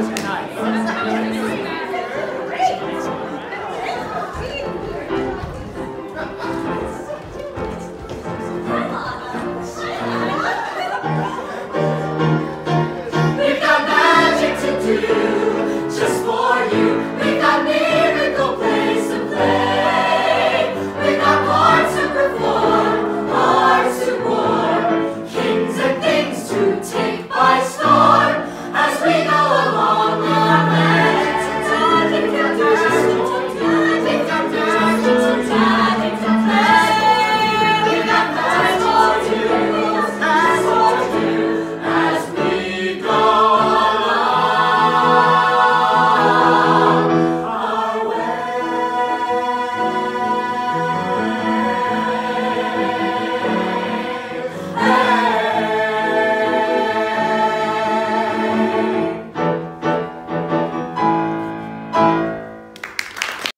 tonight.